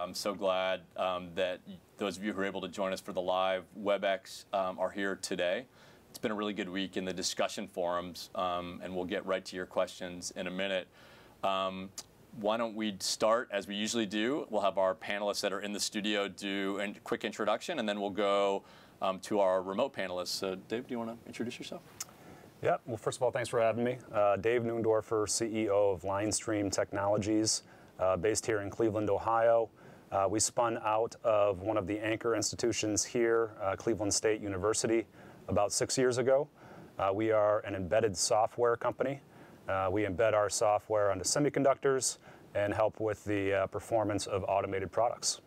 I'm so glad um, that those of you who are able to join us for the live WebEx um, are here today. It's been a really good week in the discussion forums, um, and we'll get right to your questions in a minute. Um, why don't we start as we usually do? We'll have our panelists that are in the studio do a quick introduction, and then we'll go um, to our remote panelists. So, Dave, do you want to introduce yourself? Yeah, well, first of all, thanks for having me. Uh, Dave Neundorfer, CEO of Linestream Technologies, uh, based here in Cleveland, Ohio. Uh, we spun out of one of the anchor institutions here, uh, Cleveland State University, about six years ago. Uh, we are an embedded software company. Uh, we embed our software onto semiconductors and help with the uh, performance of automated products.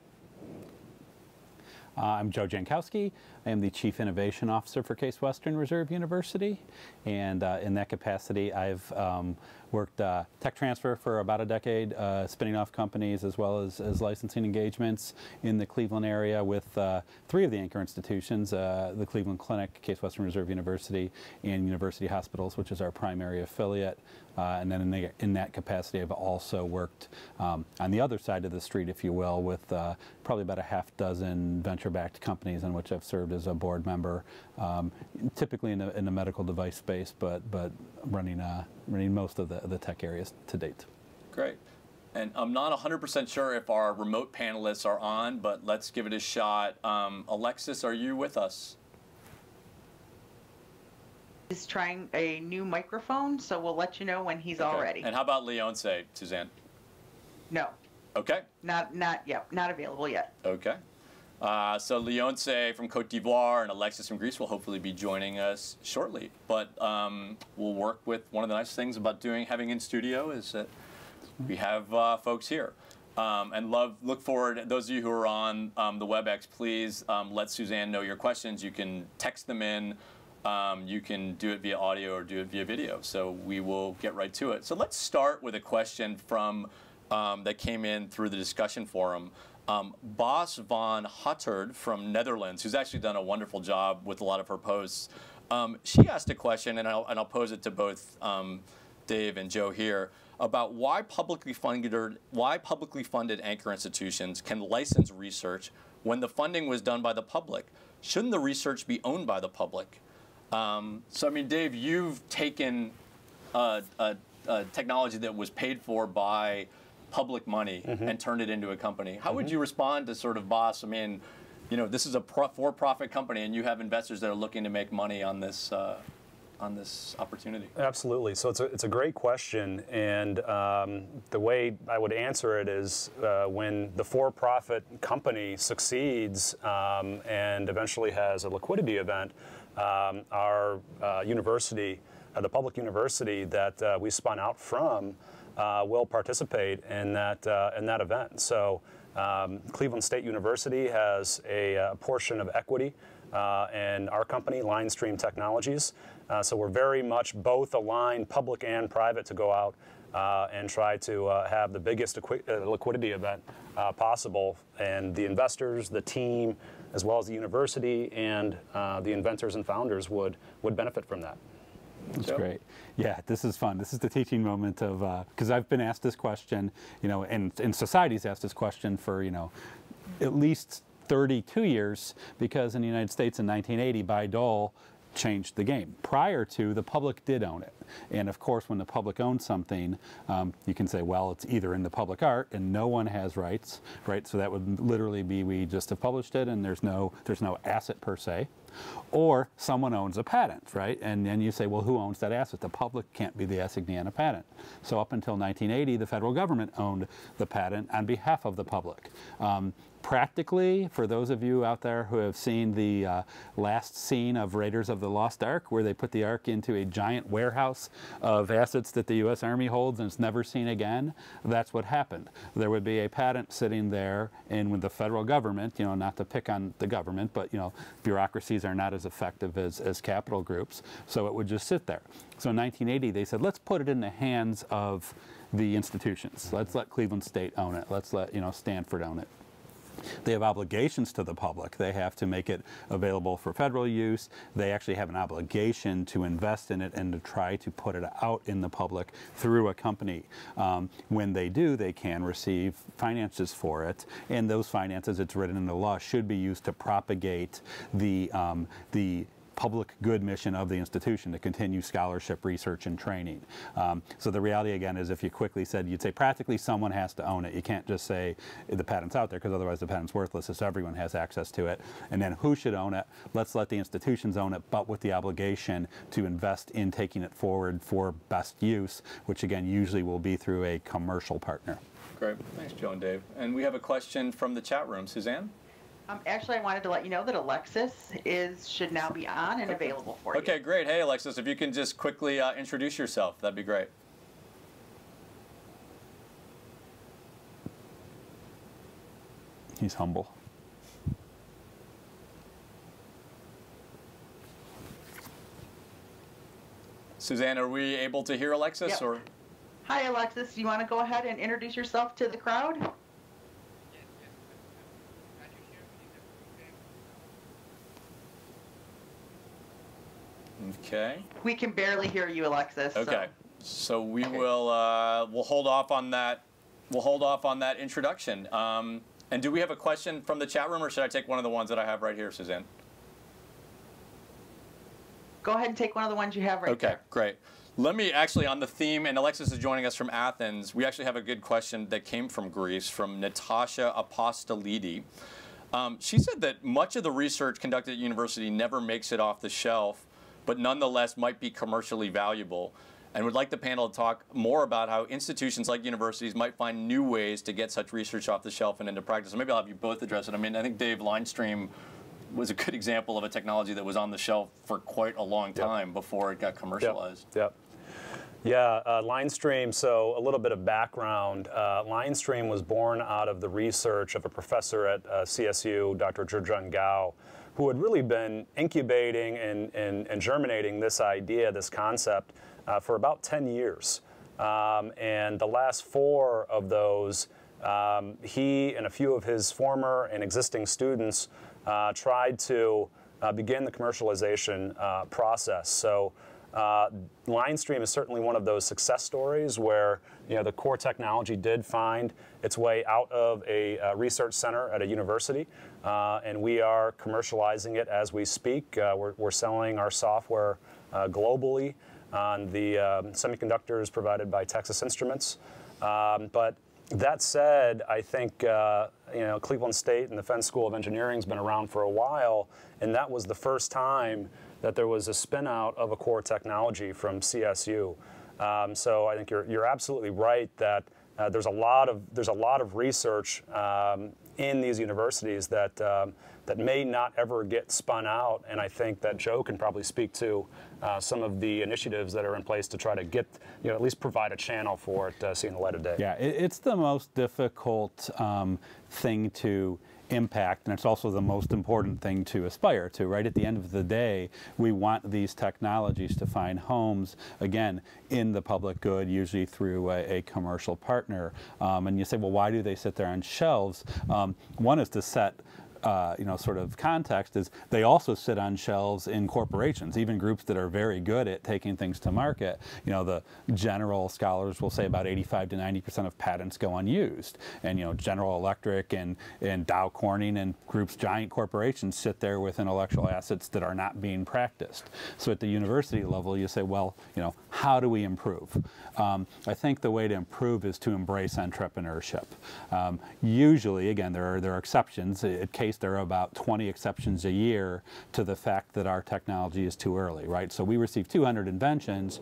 Uh, I'm Joe Jankowski. I am the Chief Innovation Officer for Case Western Reserve University, and in that capacity, I've um, worked uh, tech transfer for about a decade, uh, spinning off companies as well as, as licensing engagements in the Cleveland area with uh, three of the anchor institutions, uh, the Cleveland Clinic, Case Western Reserve University, and University Hospitals, which is our primary affiliate. Uh, and then in, the, in, that capacity, I've also worked um, on the other side of the street, if you will, with uh, probably about a half dozen venture-backed companies in which I've served as a board member, um, typically in the, in the medical device space, but but running uh, running most of the, the tech areas to date. Great. And I'm not 100% sure if our remote panelists are on, but let's give it a shot. Um, Alexis, are you with us? He's trying a new microphone, so we'll let you know when he's all ready. And how about Leonce, Suzanne? No, Okay. not not yet, not available yet. Okay. Uh, so Leonce from Cote d'Ivoire and Alexis from Greece will hopefully be joining us shortly. But um, we'll work with one of the nice things about doing having in studio is that we have uh, folks here. Um, and love look forward. Those of you who are on um, the WebEx, please um, let Suzanne know your questions. You can text them in. Um, you can do it via audio or do it via video. So we will get right to it. So let's start with a question from um, that came in through the discussion forum. Um, Bas van Hutterd from Netherlands, who's actually done a wonderful job with a lot of her posts. Um, she asked a question, and I'll, and I'll pose it to both um, Dave and Joe here about why publicly funded why publicly funded anchor institutions can license research when the funding was done by the public. Shouldn't the research be owned by the public? Um, so, I mean, Dave, you've taken a, a, a technology that was paid for by public money and turned it into a company. How would you respond to sort of Bas? I mean, you know, this is a for-profit company, and you have investors that are looking to make money on this uh, on this opportunity. Absolutely. So it's a, it's a great question. And um, the way I would answer it is uh, when the for profit company succeeds um, and eventually has a liquidity event, um, our uh, university, uh, the public university that uh, we spun out from, uh, will participate in that, uh, in that event. So um, Cleveland State University has a, uh portion of equity uh, in our company, Linestream Technologies. Uh, so we're very much both aligned, public and private, to go out uh, and try to have the biggest liquidity event possible. And the investors, the team, as well as the university and uh, the inventors and founders would, would benefit from that. That's great. Yeah, this is fun. This is the teaching moment of because I've been asked this question, you know, and and society's asked this question for you know, at least 32 years because in the United States in 1980, Bayh-Dole changed the game. Prior to, the public did own it. And of course, when the public owns something, um, you can say, well, it's either in the public art and no one has rights, right? So that would literally be we just have published it and there's no, there's no asset per se. Or someone owns a patent, right? And then you say, well, who owns that asset? The public can't be the assignee on a patent. So up until 1980, the federal government owned the patent on behalf of the public. Um, practically, for those of you out there who have seen the uh, last scene of Raiders of the Lost Ark, where they put the Ark into a giant warehouse of assets that the U.S. Army holds and it's never seen again, that's what happened. There would be a patent sitting there, and with the federal government, you know, not to pick on the government, but you know, bureaucracies are not as effective as, as capital groups, so it would just sit there. So in 1980, they said, let's put it in the hands of the institutions. Let's let Cleveland State own it. Let's let you know Stanford own it. They have obligations to the public. They have to make it available for federal use. They actually have an obligation to invest in it and to try to put it out in the public through a company. Um, when they do, they can receive finances for it, and those finances, it's written in the law, should be used to propagate the um, the public good mission of the institution to continue scholarship, research, and training. Um, so the reality again is if you quickly said, you'd say practically someone has to own it. You can't just say the patent's out there because otherwise the patent's worthless so everyone has access to it. And then who should own it? Let's let the institutions own it, but with the obligation to invest in taking it forward for best use, which again usually will be through a commercial partner. Great. Thanks, Joe and Dave. And we have a question from the chat room. Suzanne? Um, actually, I wanted to let you know that Alexis is should now be on and available for you. Okay, great. Hey, Alexis, if you can just quickly uh, introduce yourself, that'd be great. He's humble. Suzanne, are we able to hear Alexis Yep. or? Hi, Alexis. Do you want to go ahead and introduce yourself to the crowd? Okay. We can barely hear you, Alexis. Okay. So we Okay. will uh, we'll hold off on that. We'll hold off on that introduction. Um, and do we have a question from the chat room, or should I take one of the ones that I have right here, Suzanne? Go ahead and take one of the ones you have right Okay, there. great. Let me actually, on the theme, and Alexis is joining us from Athens, we actually have a good question that came from Greece from Natasha Apostolidi. Um, she said that much of the research conducted at university never makes it off the shelf, but nonetheless might be commercially valuable. And would like the panel to talk more about how institutions like universities might find new ways to get such research off the shelf and into practice. So maybe I'll have you both address it. I mean, I think Dave Linestream was a good example of a technology that was on the shelf for quite a long time before it got commercialized. Yep. Yeah, uh, Linestream, so a little bit of background. Uh, Linestream was born out of the research of a professor at uh, CSU, Dr. Zhiqiang Gao, who had really been incubating and, and, and germinating this idea, this concept, uh, for about 10 years. Um, and the last four of those, um, he and a few of his former and existing students uh, tried to uh, begin the commercialization uh, process. So uh, Linestream is certainly one of those success stories where you know the core technology did find its way out of a uh, research center at a university, uh, and we are commercializing it as we speak. Uh, we're, we're selling our software uh, globally on the um, semiconductors provided by Texas Instruments. Um, but that said, I think uh, you know Cleveland State and the Fenn School of Engineering has been around for a while, and that was the first time that there was a spin out of a core technology from CSU. Um, so I think you're, you're absolutely right that uh, there's a lot of there's a lot of research um, in these universities that um, that may not ever get spun out, and I think that Joe can probably speak to uh, some of the initiatives that are in place to try to get you know at least provide a channel for it uh, seeing the light of day. Yeah, it's the most difficult um, thing to impact, and it's also the most important thing to aspire to, right? At the end of the day, we want these technologies to find homes, again, in the public good, usually through a, a commercial partner. Um, and you say, well, why do they sit there on shelves? Um, one is to set uh, you know, sort of context is they also sit on shelves in corporations, even groups that are very good at taking things to market. You know, the general scholars will say about 85 to 90 percent of patents go unused, and you know, General Electric and and Dow Corning and groups, giant corporations, sit there with intellectual assets that are not being practiced. So at the university level, you say, well, you know, how do we improve? Um, I think the way to improve is to embrace entrepreneurship. Um, usually, again, there are there are exceptions. At Case, there are about 20 exceptions a year to the fact that our technology is too early, right? So we receive 200 inventions.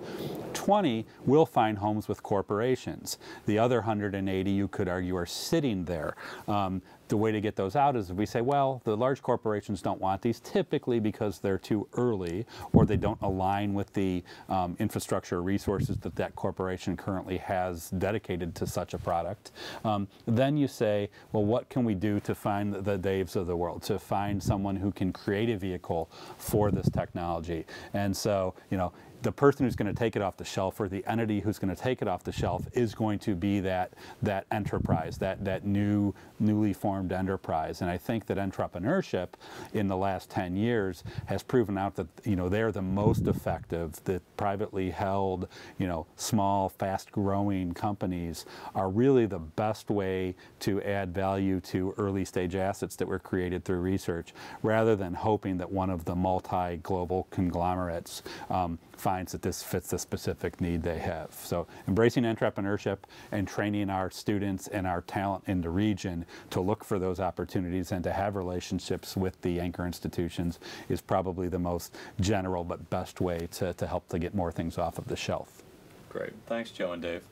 20 will find homes with corporations. The other 180, you could argue, are sitting there. Um, the way to get those out is if we say, well, the large corporations don't want these, typically because they're too early or they don't align with the um, infrastructure resources that that corporation currently has dedicated to such a product. Um, then you say, well, what can we do to find the Daves of the world, to find someone who can create a vehicle for this technology? And so, you know, the person who's going to take it off the shelf or the entity who's going to take it off the shelf is going to be that that enterprise, that that new newly formed enterprise. And I think that entrepreneurship in the last 10 years has proven out that you know they're the most effective. The privately held, you know, small, fast-growing companies are really the best way to add value to early stage assets that were created through research, rather than hoping that one of the multi-global conglomerates um, finds that this fits the specific need they have. So embracing entrepreneurship and training our students and our talent in the region to look for those opportunities and to have relationships with the anchor institutions is probably the most general but best way to, to help to get more things off of the shelf. Great. Thanks, Joe and Dave.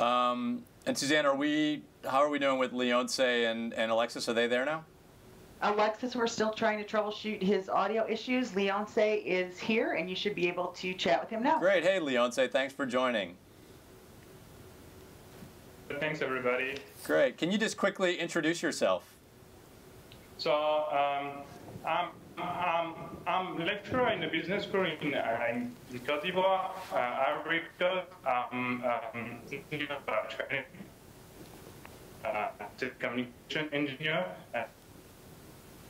Um, and Suzanne, are we, how are we doing with Leonce and, and Alexis? Are they there now? Alexis, we're still trying to troubleshoot his audio issues. Leonce is here, and you should be able to chat with him now. Great. Hey, Leonce, thanks for joining. Thanks, everybody. Great. Can you just quickly introduce yourself? So, um, I'm, I'm, I'm a lecturer in the business school in, uh, in Côte d'Ivoire, uh, Ivory Coast. I'm um, training, uh, communication engineer.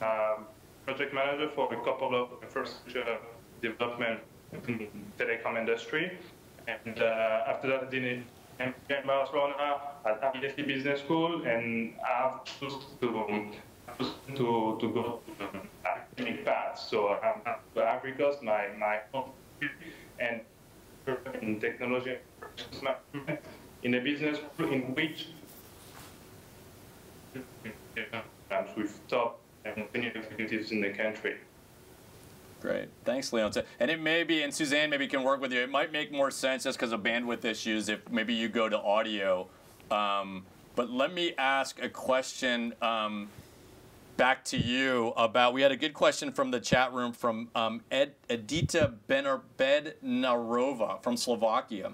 Um, project manager for a couple of infrastructure development in telecom industry. And uh, after that, I did in Barcelona at ISC Business School, and I've chosen to, to, to go to academic path. So I'm Ivory my, my home, and in technology in a business in which we've top and many executives in the country. Great. Thanks, Leon. And it may be, and Suzanne maybe can work with you, it might make more sense just because of bandwidth issues if maybe you go to audio. Um, but let me ask a question um, back to you about, we had a good question from the chat room from um, Ed, Edita Bednarova from Slovakia.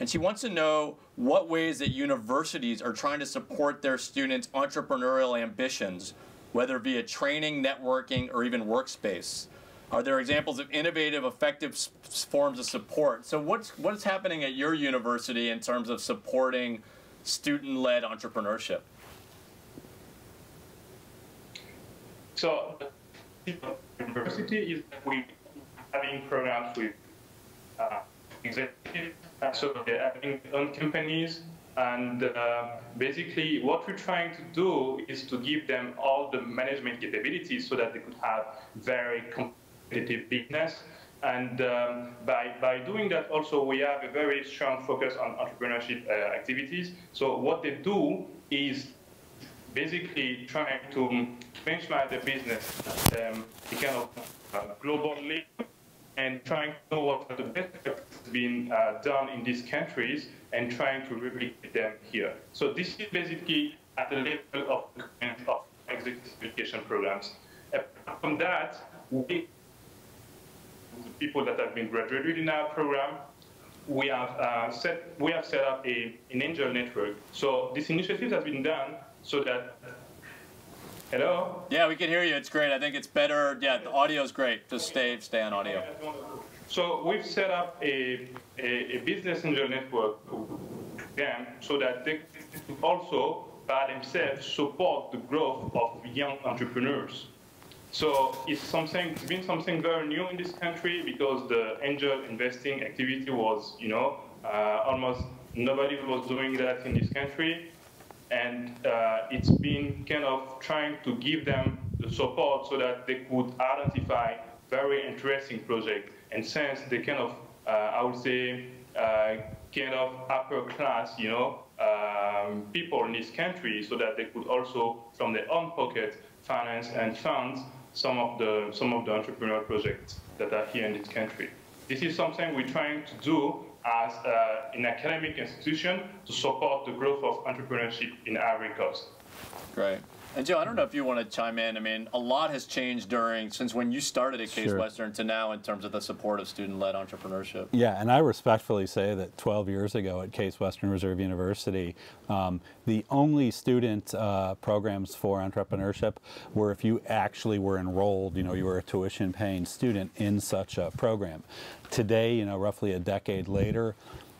And she wants to know what ways that universities are trying to support their students' entrepreneurial ambitions whether via training, networking, or even workspace? Are there examples of innovative, effective forms of support? So what's, what's happening at your university in terms of supporting student-led entrepreneurship? So university is we having programs with uh, executives, so they're having own companies and uh, basically, what we're trying to do is to give them all the management capabilities so that they could have very competitive business. And um, by, by doing that, also, we have a very strong focus on entrepreneurship uh, activities. So what they do is basically trying to benchmark the business um, kind of uh, globally and trying to know what the best has been uh, done in these countries and trying to replicate them here. So this is basically at the level of, of executive education programs. Apart from that, we, the people that have been graduated in our program, we have uh, set we have set up a, an angel network. So this initiative has been done so that Hello? Yeah, we can hear you. It's great. I think it's better. Yeah, the audio is great. Just stay, stay on audio. So we've set up a, a, a business angel network to them so that they also by themselves support the growth of young entrepreneurs. So it's something, it's been something very new in this country because the angel investing activity was, you know, uh, almost nobody was doing that in this country and uh, it's been kind of trying to give them the support so that they could identify very interesting projects. And since they kind of, uh, I would say, uh, kind of upper class, you know, um, people in this country, so that they could also, from their own pocket, finance and fund some of the some of the entrepreneurial projects that are here in this country. This is something we're trying to do as uh, an academic institution to support the growth of entrepreneurship in Ivory Coast. And Joe, I don't know if you want to chime in. I mean, a lot has changed during since when you started at Case Sure. Western to now in terms of the support of student-led entrepreneurship. Yeah, and I respectfully say that 12 years ago at Case Western Reserve University, um, the only student uh, programs for entrepreneurship were if you actually were enrolled, you know, you were a tuition paying student in such a program. Today, you know, roughly a decade later,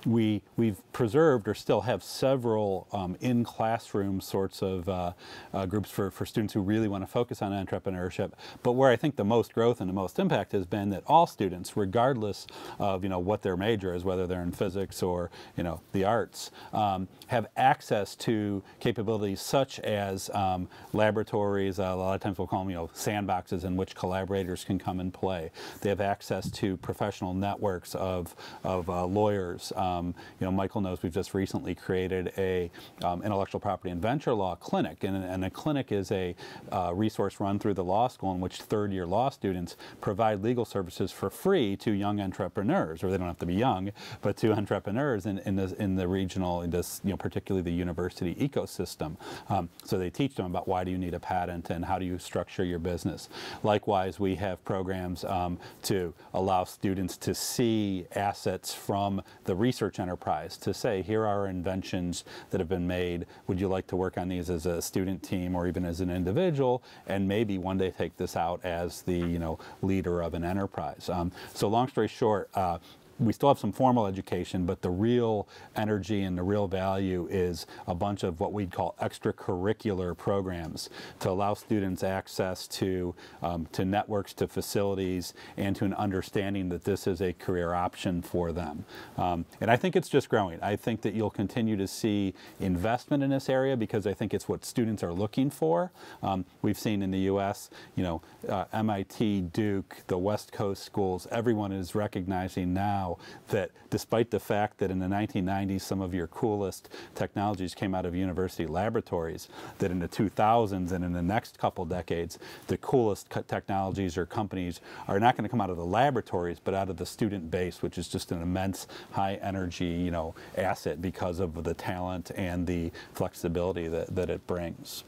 we, we've preserved or still have several um, in classroom sorts of uh, uh, groups for, for students who really want to focus on entrepreneurship. But where I think the most growth and the most impact has been that all students, regardless of you know what their major is, whether they're in physics or you know the arts, um, have access to capabilities such as um, laboratories. Uh, a lot of times we'll call them you know sandboxes in which collaborators can come and play. They have access to professional networks of of uh, lawyers. Um, you know, Michael knows we've just recently created a um, intellectual property and venture law clinic, and, and a clinic is a uh, resource run through the law school in which third-year law students provide legal services for free to young entrepreneurs, or they don't have to be young, but to entrepreneurs in, in, the, in the regional, in this, you know, particularly the university ecosystem. Um, so they teach them about why do you need a patent and how do you structure your business. Likewise, we have programs um, to allow students to see assets from the research enterprise to say, here are inventions that have been made. Would you like to work on these as a student team or even as an individual? And maybe one day take this out as the you know leader of an enterprise. Um, so long story short, uh, we still have some formal education, but the real energy and the real value is a bunch of what we'd call extracurricular programs to allow students access to, um, to networks, to facilities, and to an understanding that this is a career option for them. Um, and I think it's just growing. I think that you'll continue to see investment in this area because I think it's what students are looking for. Um, we've seen in the U.S., you know, uh, MIT, Duke, the West Coast schools, everyone is recognizing now that despite the fact that in the 1990s some of your coolest technologies came out of university laboratories, that in the 2000s and in the next couple decades, the coolest technologies or companies are not going to come out of the laboratories, but out of the student base, which is just an immense high energy, you know, asset because of the talent and the flexibility that, that it brings.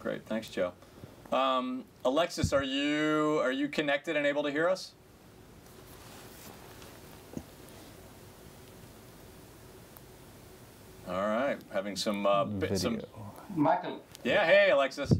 Great, thanks, Joe. Um, Alexis, are you are you connected and able to hear us? All right, having some uh, bit- some. Michael. Yeah, hey, Alexis.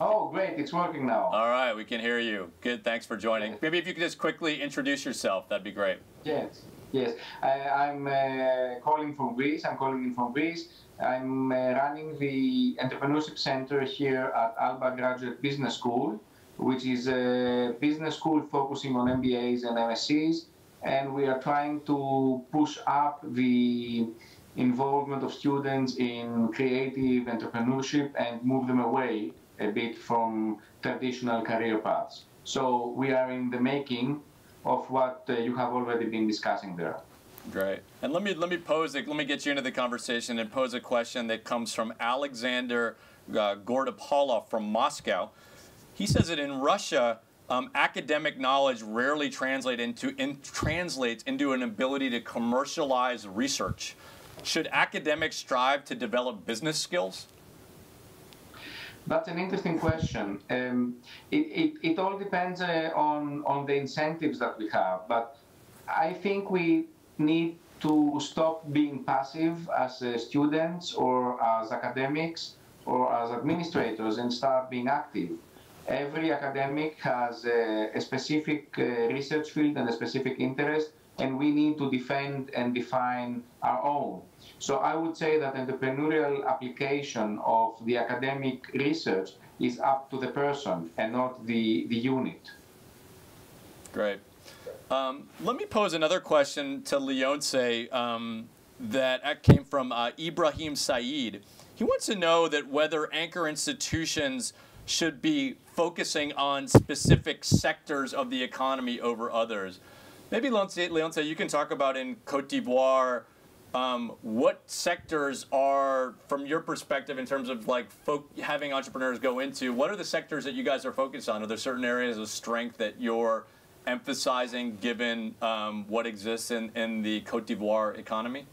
Oh, great, it's working now. All right, we can hear you. Good, thanks for joining. Maybe if you could just quickly introduce yourself, that'd be great. Yes, yes. I, I'm uh, calling from Greece. I'm calling in from Greece. I'm uh, running the Entrepreneurship Center here at Alba Graduate Business School, which is a business school focusing on MBAs and MSCs. And we are trying to push up the involvement of students in creative entrepreneurship and move them away a bit from traditional career paths. So we are in the making of what uh, you have already been discussing there. Great. And let me let me pose it. Let me get you into the conversation and pose a question that comes from Alexander uh, Gordopolov from Moscow. He says that in Russia, um, academic knowledge rarely translate into in, translates into an ability to commercialize research. Should academics strive to develop business skills? That's an interesting question. Um, it, it, it all depends uh, on, on the incentives that we have, but I think we need to stop being passive as uh, students or as academics or as administrators and start being active. Every academic has a, a specific uh, research field and a specific interest, and we need to defend and define our own. So I would say that entrepreneurial application of the academic research is up to the person and not the, the unit. Great. Um, let me pose another question to Leonce um, that came from uh, Ibrahim Saeed. He wants to know that whether anchor institutions should be focusing on specific sectors of the economy over others. Maybe Leonce, you can talk about in Cote d'Ivoire um, what sectors are, from your perspective, in terms of like folk, having entrepreneurs go into, what are the sectors that you guys are focused on? Are there certain areas of strength that you're emphasizing given um, what exists in, in the Cote d'Ivoire economy?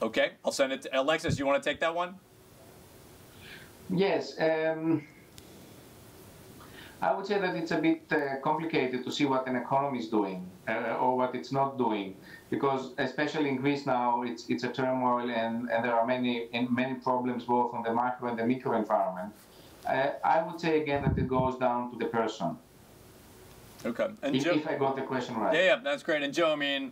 Okay, I'll send it to Alexis. Do you want to take that one? Yes. Um, I would say that it's a bit uh, complicated to see what an economy is doing uh, or what it's not doing, because especially in Greece now, it's it's a turmoil and, and there are many many problems both on the macro and the micro environment. Uh, I would say again that it goes down to the person. Okay, and If, Joe, if I got the question right. yeah, yeah, that's great. And Joe, I mean,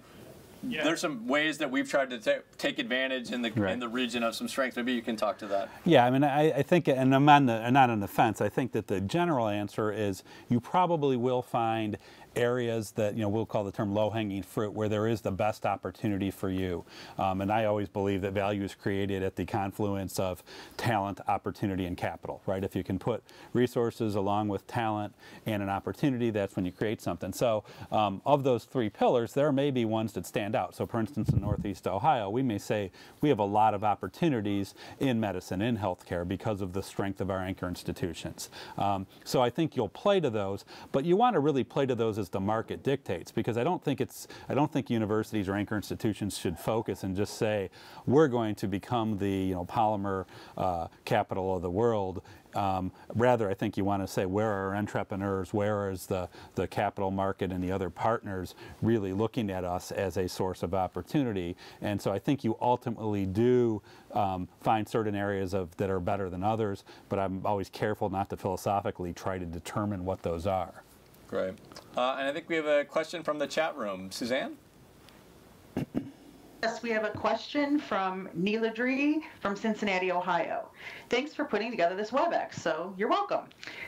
Yeah. there's some ways that we've tried to ta- take advantage in the in the region of some strength. Maybe you can talk to that. Yeah, I mean, I, I think, and I'm on the, I'm not on the fence. I think that the general answer is you probably will find areas that you know we'll call the term low-hanging fruit, where there is the best opportunity for you. Um, and I always believe that value is created at the confluence of talent, opportunity, and capital. Right? If you can put resources along with talent and an opportunity, that's when you create something. So, um, of those three pillars, there may be ones that stand out. So, for instance, in Northeast Ohio, we may say we have a lot of opportunities in medicine, in healthcare, because of the strength of our anchor institutions. Um, so, I think you'll play to those, but you want to really play to those as the market dictates, because I don't think it's, I don't think universities or anchor institutions should focus and just say we're going to become the you know polymer uh, capital of the world. Um, rather, I think you want to say where are entrepreneurs, where is the, the capital market and the other partners really looking at us as a source of opportunity. And so I think you ultimately do um, find certain areas of that are better than others, but I'm always careful not to philosophically try to determine what those are. Great. Uh, and I think we have a question from the chat room. Suzanne? Yes, we have a question from Neeladri from Cincinnati, Ohio. Thanks for putting together this WebEx, so you're welcome.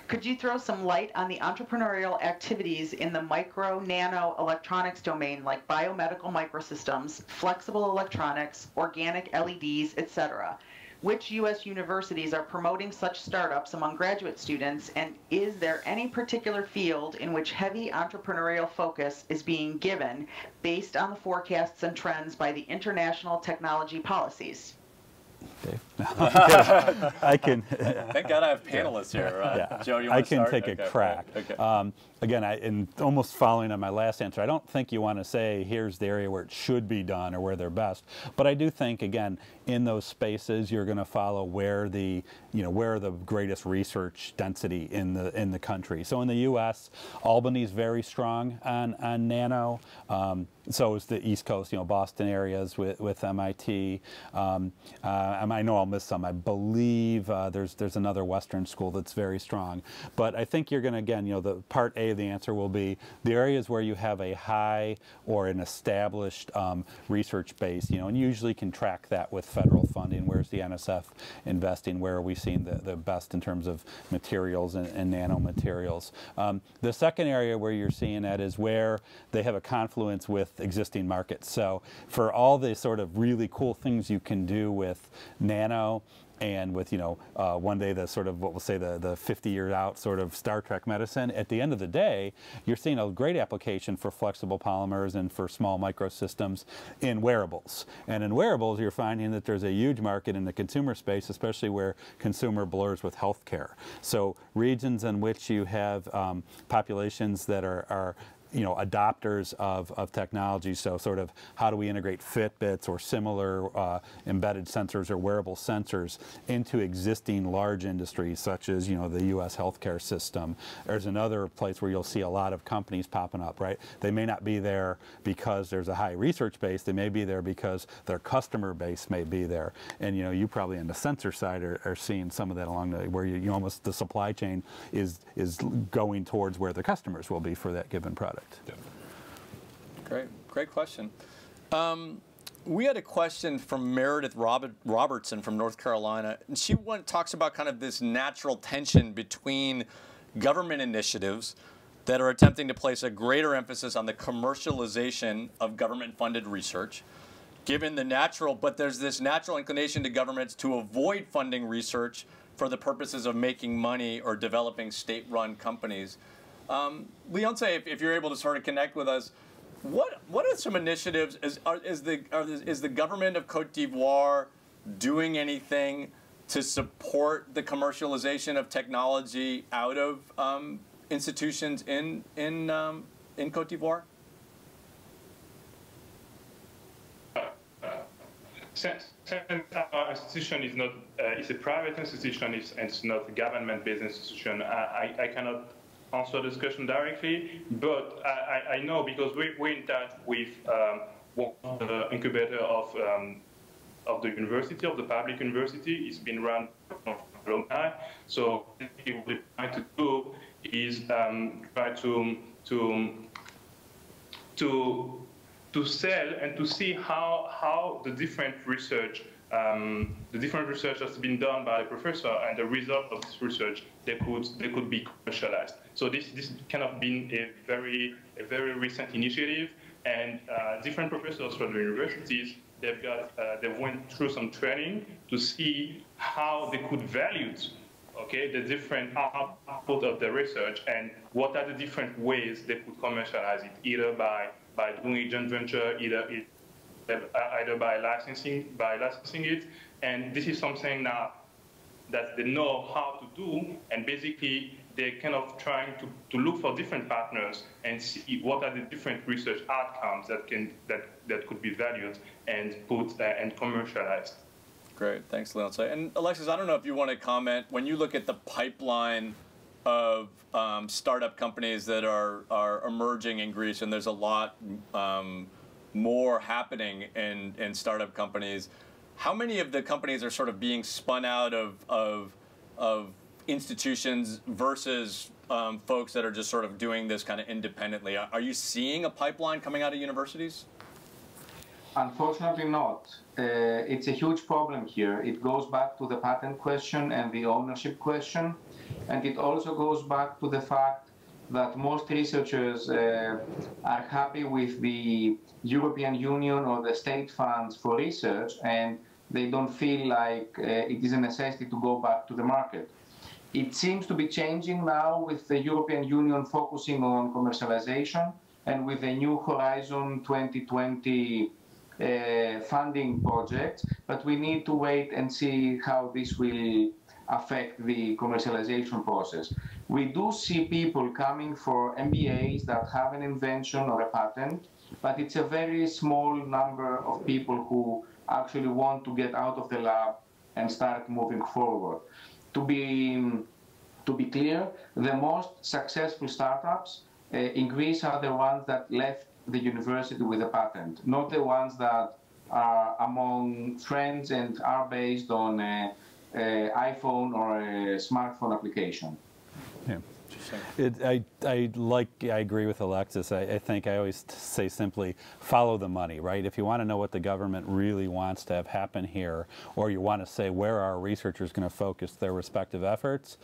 Could you throw some light on the entrepreneurial activities in the micro nano electronics domain like biomedical microsystems, flexible electronics, organic LEDs, etc.? Which U.S. universities are promoting such startups among graduate students, and is there any particular field in which heavy entrepreneurial focus is being given based on the forecasts and trends by the international technology policies? Dave? I can. Thank God I have panelists here. Uh, yeah. Joe, you want to start? I can start? take Okay, a crack. Okay. Um, again, I, and almost following on my last answer, I don't think you want to say here's the area where it should be done or where they're best, but I do think again in those spaces you're going to follow where the you know where the greatest research density in the in the country. So in the U.S., Albany's very strong on on nano. Um, so is the East Coast, you know, Boston areas with, with MIT. Um, uh, I know I'll miss some. I believe uh, there's there's another Western school that's very strong. But I think you're going to again, you know, the part A of the answer will be the areas where you have a high or an established um, research base, you know, and usually can track that with federal funding. Where's the NSF investing? Where are we seeing the, the best in terms of materials and, and nanomaterials? Um, the second area where you're seeing that is where they have a confluence with existing markets. So for all the sort of really cool things you can do with nano and with you know uh, one day the sort of what we'll say the the 50 year out sort of Star Trek medicine. At the end of the day, you're seeing a great application for flexible polymers and for small microsystems in wearables. And in wearables, you're finding that there's a huge market in the consumer space, especially where consumer blurs with healthcare. So regions in which you have um, populations that are, are you know, adopters of, of technology. So sort of how do we integrate Fitbits or similar uh, embedded sensors or wearable sensors into existing large industries such as, you know, the U.S. healthcare system. There's another place where you'll see a lot of companies popping up, right? They may not be there because there's a high research base. They may be there because their customer base may be there. And, you know, you probably on the sensor side are, are seeing some of that along the, where you, you almost, the supply chain is, is going towards where the customers will be for that given product. Great, great question. Um, we had a question from Meredith Robert, Robertson from North Carolina, and she went, talks about kind of this natural tension between government initiatives that are attempting to place a greater emphasis on the commercialization of government-funded research, given the natural, but there's this natural inclination to governments to avoid funding research for the purposes of making money or developing state-run companies. Um, Leonce, if, if you're able to sort of connect with us, what what are some initiatives? Is are, is the are, is the government of Cote d'Ivoire doing anything to support the commercialization of technology out of um, institutions in in um, in Cote d'Ivoire? since, our institution is not uh, is a private institution, it's, it's not a government-based institution. I, I, I cannot answer this question directly, but I, I know because we, we're in touch with um, the incubator of um, of the university, of the public university. It's been run for a long time. So what we try to do is um, try to to to to sell and to see how how the different research um, the different research that's been done by the professor and the result of this research they could they could be commercialized. So this this kind of been a very a very recent initiative, and uh, different professors from the universities they've got uh, they went through some training to see how they could value okay the different output of the research and what are the different ways they could commercialize it either by by doing a joint venture either either by licensing by licensing it and this is something now that they know how to do and basically they're kind of trying to, to look for different partners and see what are the different research outcomes that can that, that could be valued and put uh, and commercialized. Great, thanks, Leonce. And Alexis, I don't know if you want to comment when you look at the pipeline of um, startup companies that are are emerging in Greece, and there's a lot um, more happening in in startup companies. How many of the companies are sort of being spun out of of of institutions versus um, folks that are just sort of doing this kind of independently. Are you seeing a pipeline coming out of universities? Unfortunately not. Uh, it's a huge problem here. It goes back to the patent question and the ownership question. And it also goes back to the fact that most researchers uh, are happy with the European Union or the state funds for research and they don't feel like uh, it is a necessity to go back to the market. It seems to be changing now with the European Union focusing on commercialization and with the new Horizon 2020 uh, funding projects, but we need to wait and see how this will affect the commercialization process. We do see people coming for MBAs that have an invention or a patent, but it's a very small number of people who actually want to get out of the lab and start moving forward to be to be clear, the most successful startups uh, in Greece are the ones that left the university with a patent, not the ones that are among friends and are based on a, a iPhone or a smartphone application. Yeah. It, I, I like, I agree with Alexis. I, I, think I always say simply follow the money, right? If you want to know what the government really wants to have happen here, or you want to say where our researchers are going to focus their respective efforts,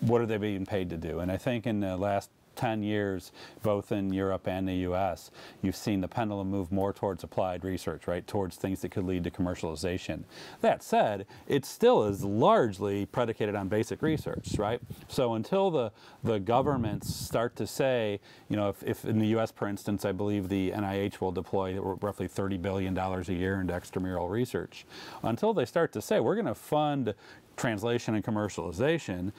what are they being paid to do? And I think in the last 10 years, both in Europe and the U.S., you've seen the pendulum move more towards applied research, right, towards things that could lead to commercialization. That said, it still is largely predicated on basic research, right? So until the, the governments start to say, you know, if, if in the U.S., for instance, I believe the NIH will deploy roughly $30 billion a year into extramural research, until they start to say, we're going to fund translation and commercialization,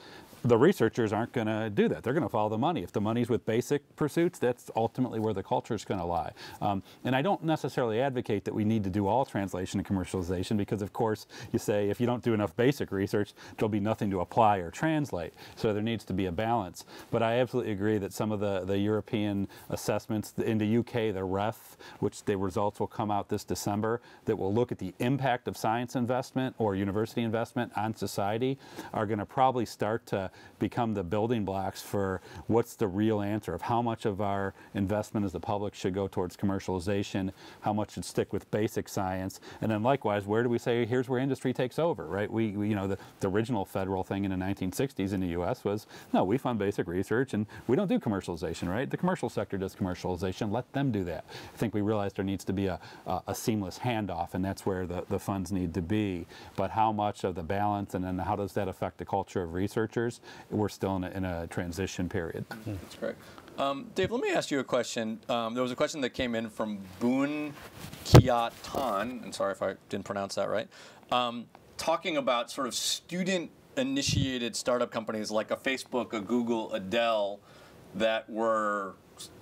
the researchers aren't going to do that. They're going to follow the money. If the money's with basic pursuits, that's ultimately where the culture is going to lie. Um, and I don't necessarily advocate that we need to do all translation and commercialization because, of course, you say if you don't do enough basic research, there'll be nothing to apply or translate. So there needs to be a balance. But I absolutely agree that some of the, the European assessments in the UK, the REF, which the results will come out this December, that will look at the impact of science investment or university investment on society, are going to probably start to become the building blocks for what's the real answer of how much of our investment as the public should go towards commercialization, how much should stick with basic science, and then likewise, where do we say here's where industry takes over, right? We, we you know, the, the original federal thing in the 1960s in the U.S. was, no, we fund basic research and we don't do commercialization, right? The commercial sector does commercialization, let them do that. I think we realized there needs to be a, a, a seamless handoff, and that's where the, the funds need to be. But how much of the balance, and then how does that affect the culture of researchers? We're still in a, in a transition period. That's great. Um, Dave, let me ask you a question. Um, there was a question that came in from Boon Kiat Tan, and sorry if I didn't pronounce that right, um, talking about sort of student-initiated startup companies like a Facebook, a Google, a Dell, that were,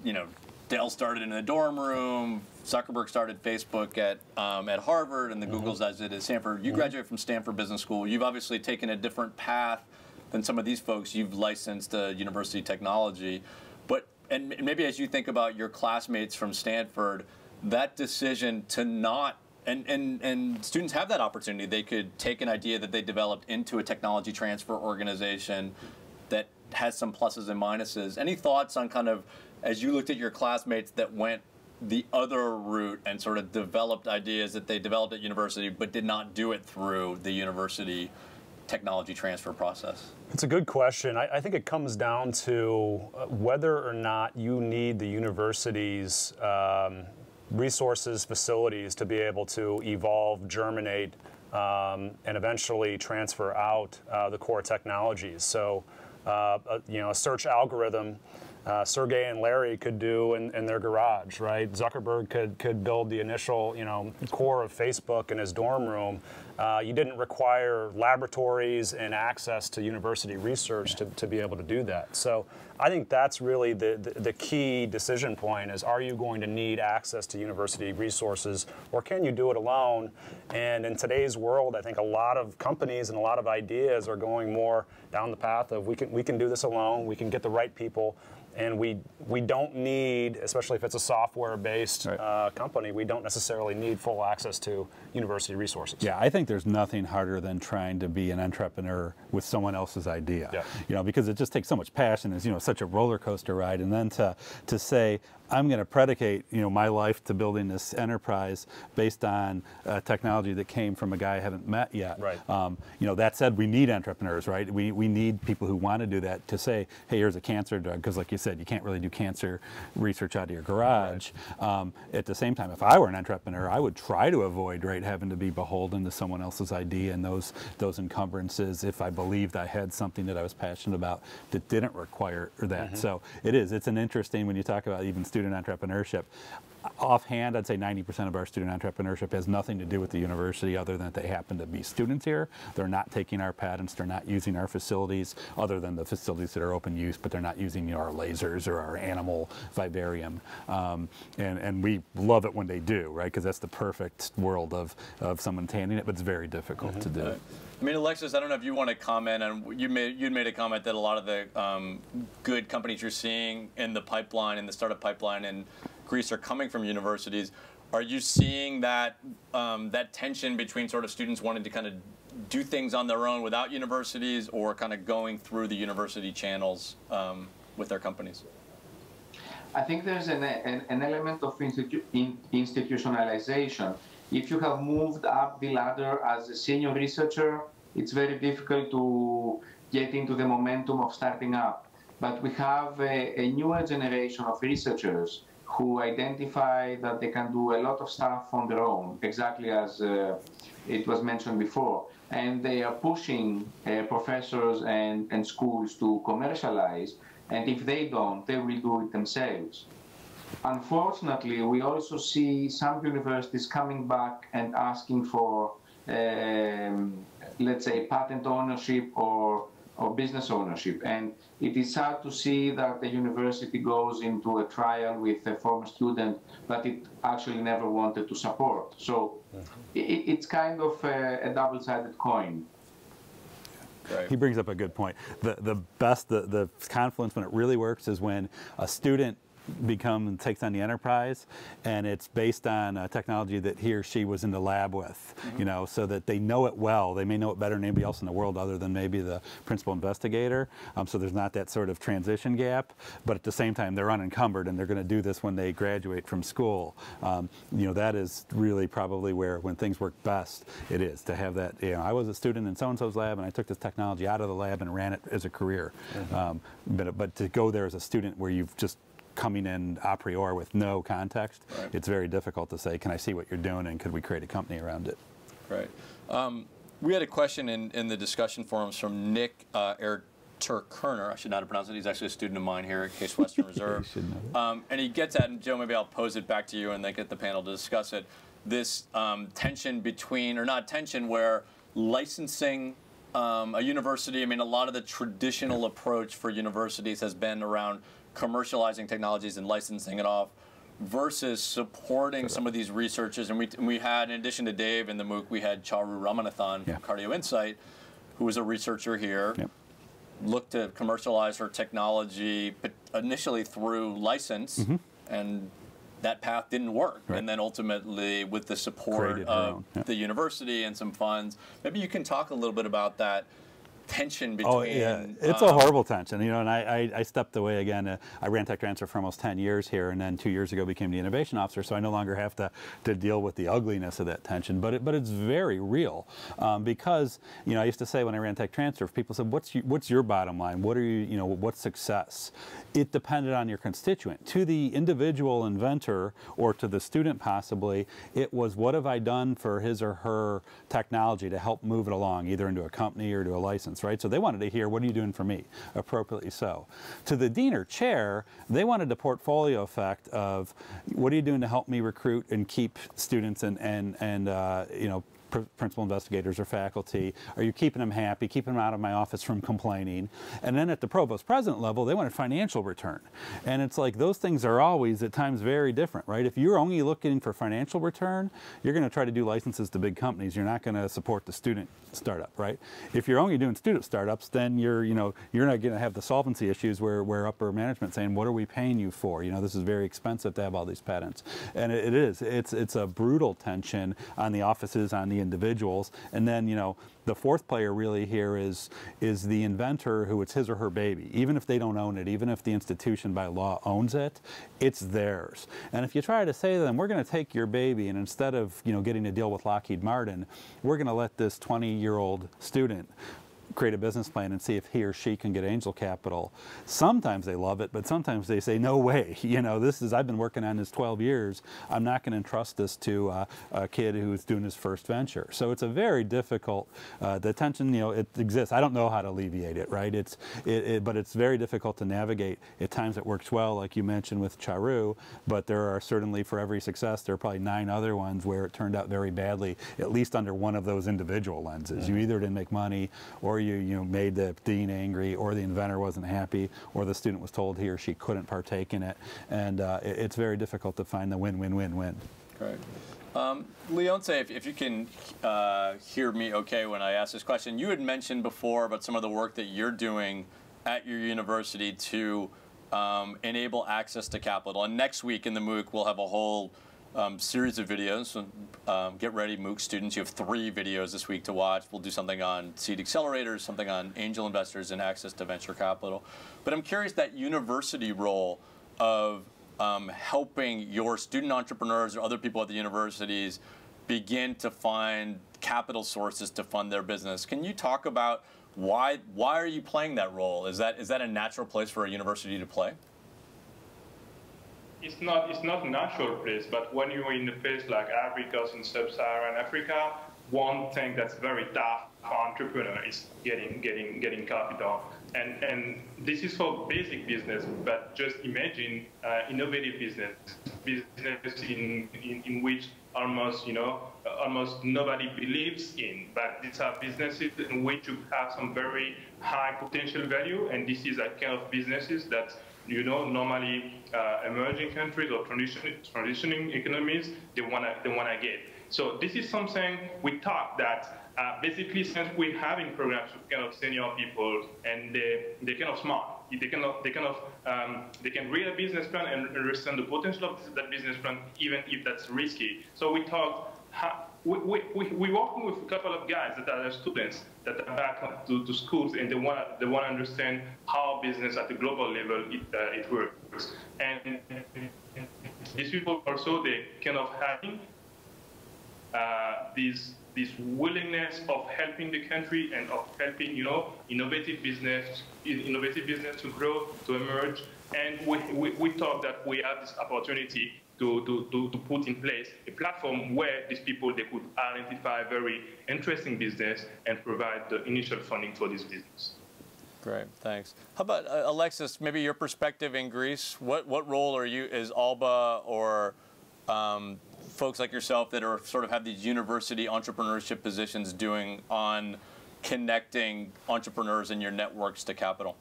you know, Dell started in a dorm room. Zuckerberg started Facebook at um, at Harvard, and the Mm-hmm. Google's as it is Stanford. You graduated from Stanford Business School. You've obviously taken a different path than some of these folks. You've licensed uh, university technology, but and maybe as you think about your classmates from Stanford, that decision to not and, and, and students have that opportunity. They could take an idea that they developed into a technology transfer organization that has some pluses and minuses. Any thoughts on kind of as you looked at your classmates that went the other route and sort of developed ideas that they developed at university but did not do it through the university technology transfer process? It's a good question. I, I think it comes down to uh, whether or not you need the university's um, resources, facilities to be able to evolve, germinate, um, and eventually transfer out uh, the core technologies. So, uh, a, you know, a search algorithm. Uh, Sergey and Larry could do in, in their garage, right? Zuckerberg could could build the initial, you know, core of Facebook in his dorm room. Uh, you didn't require laboratories and access to university research to, to be able to do that. So I think that's really the, the, the key decision point is are you going to need access to university resources or can you do it alone? And in today's world, I think a lot of companies and a lot of ideas are going more down the path of we can, we can do this alone, we can get the right people, and we we don't need, especially if it's a software-based Right. uh, company, we don't necessarily need full access to university resources. Yeah, I think there's nothing harder than trying to be an entrepreneur with someone else's idea. Yeah. You know, because it just takes so much passion. It's you know such a roller coaster ride, and then to to say I'm going to predicate you know my life to building this enterprise based on uh, technology that came from a guy I haven't met yet. Right. Um, you know, that said, we need entrepreneurs, right? We we need people who want to do that to say, hey, here's a cancer drug, because like you said, you can't really do cancer research out of your garage. Um, at the same time, if I were an entrepreneur, I would try to avoid right having to be beholden to someone else's idea and those those encumbrances. If I believed I had something that I was passionate about that didn't require that, so it is. It's an interesting when you talk about even student entrepreneurship. Offhand, I'd say 90% of our student entrepreneurship has nothing to do with the university other than that they happen to be students here. They're not taking our patents, they're not using our facilities other than the facilities that are open use, but they're not using you know, our lasers or our animal vivarium. Um, and, and we love it when they do, right? Because that's the perfect world of, of someone tanning it, but it's very difficult to do. I mean, Alexis, I don't know if you want to comment on you made you made a comment that a lot of the um, good companies you're seeing in the pipeline in the startup pipeline in Greece are coming from universities. Are you seeing that um, that tension between sort of students wanting to kind of do things on their own without universities, or kind of going through the university channels um, with their companies? I think there's an, an, an element of institu- in, institutionalization. If you have moved up the ladder as a senior researcher, it's very difficult to get into the momentum of starting up. But we have a, a newer generation of researchers who identify that they can do a lot of stuff on their own, exactly as uh, it was mentioned before. And they are pushing uh, professors and, and schools to commercialize. And if they don't, they will do it themselves. Unfortunately, we also see some universities coming back and asking for, um, let's say, patent ownership or, or business ownership. And it is sad to see that the university goes into a trial with a former student that it actually never wanted to support. So mm-hmm. it, it's kind of a, a double-sided coin. Right. He brings up a good point. The the best the, the confluence when it really works is when a student become and takes on the enterprise and it's based on uh, technology that he or she was in the lab with you know so that they know it well. They may know it better than anybody else in the world other than maybe the principal investigator. Um, so there's not that sort of transition gap but at the same time they're unencumbered and they're going to do this when they graduate from school. Um, you know that is really probably where when things work best it is to have that you know i was a student in so and so's lab and i took this technology out of the lab and ran it as a career. Um, but, but to go there as a student where you've just coming in a priori with no context, Right. it's very difficult to say, can I see what you're doing and could we create a company around it? Right. Um, we had a question in, in the discussion forums from Nick uh, Erter-Kerner. I should not have pronounced it. He's actually a student of mine here at Case Western Reserve. Um, and he gets at, and Joe, maybe I'll pose it back to you and then get the panel to discuss it. This um, tension between, or not tension, where licensing um, a university, I mean, a lot of the traditional approach for universities has been around commercializing technologies and licensing it off versus supporting some of these researchers. And we, and we had, in addition to Dave in the MOOC, we had Charu Ramanathan Yeah. from Cardio Insight, who was a researcher here, Yep. looked to commercialize her technology, but initially through license, and that path didn't work. Mm-hmm. Right. And then ultimately, with the support Created of yeah. the university and some funds, maybe you can talk a little bit about that tension between. Oh yeah, it's a um, horrible tension. You know, and I, I, I stepped away again. Uh, I ran tech transfer for almost 10 years here, and then two years ago became the innovation officer. So I no longer have to, to deal with the ugliness of that tension. But it, but it's very real um, because you know I used to say when I ran tech transfer, if people said, "What's your, what's your bottom line? What are you you know what's success?" It depended on your constituent. To the individual inventor or to the student possibly, it was what have I done for his or her technology to help move it along, either into a company or to a license, right? So they wanted to hear, what are you doing for me? Appropriately so. To the dean or chair, they wanted the portfolio effect of, what are you doing to help me recruit and keep students and, and, and uh, you know, principal investigators or faculty? Are you keeping them happy, keeping them out of my office from complaining? And then at the provost president level, they want a financial return. And it's like those things are always at times very different, right? If you're only looking for financial return, you're going to try to do licenses to big companies. You're not going to support the student startup, right? If you're only doing student startups, then you're, you know, you're not going to have the solvency issues where, where upper management saying, what are we paying you for? You know, this is very expensive to have all these patents. And it, it is. It's, it's a brutal tension on the offices, on the individuals. And then, you know, the fourth player really here is is the inventor who it's his or her baby. Even if they don't own it, even if the institution by law owns it, it's theirs. And if you try to say to them, we're going to take your baby, and instead of you know getting a deal with Lockheed Martin, we're going to let this 20-year-old student create a business plan and see if he or she can get angel capital. Sometimes they love it, but sometimes they say, no way. You know, this is, I've been working on this 12 years. I'm not going to entrust this to uh, a kid who's doing his first venture. So it's a very difficult, uh, the tension, you know, it exists. I don't know how to alleviate it, right? It's, it, it, but it's very difficult to navigate. At times it works well, like you mentioned with Charu, but there are certainly, for every success, there are probably nine other ones where it turned out very badly, at least under one of those individual lenses. You either didn't make money, or you, you know, made the dean angry, or the inventor wasn't happy, or the student was told he or she couldn't partake in it. And uh, it, it's very difficult to find the win-win-win-win. Great. Um, Leonce, if, if you can uh, hear me okay when I ask this question, you had mentioned before about some of the work that you're doing at your university to um, enable access to capital. And next week in the MOOC, we'll have a whole um, series of videos. Um, get ready, MOOC students. You have three videos this week to watch. We'll do something on seed accelerators, something on angel investors and access to venture capital. But I'm curious that university role of um, helping your student entrepreneurs or other people at the universities begin to find capital sources to fund their business. Can you talk about why why are you playing that role? Is that is that a natural place for a university to play? It's not it's not a natural place, but when you're in a place like Africa and sub-Saharan Africa, one thing that's very tough for entrepreneur is getting getting getting capital. And and this is for basic business, but just imagine uh, innovative business, business in, in, in which almost you know almost nobody believes in. But these are businesses in which you have some very high potential value, and this is a kind of businesses that you know, normally uh, emerging countries or transition, transitioning economies, they wanna they wanna get. So this is something we thought that uh, basically since we're having programs with kind of senior people and they they kind of smart, they kind they kind of um, they can read a business plan and understand the potential of that business plan, even if that's risky. So we thought. We, we, we, we're working with a couple of guys that are students that are back to, to schools and they want they want to understand how business at the global level it, uh, it works. And these people also they kind of having uh, this this willingness of helping the country and of helping you know innovative business innovative business to grow to emerge. And we, we, we thought that we have this opportunity to, to, to, to, put in place a platform where these people they could identify a very interesting business and provide the initial funding for this business. Great, thanks. How about uh, Alexis? Maybe your perspective in Greece. What what role are you is Alba or um, folks like yourself that are sort of have these university entrepreneurship positions doing on connecting entrepreneurs in your networks to capital?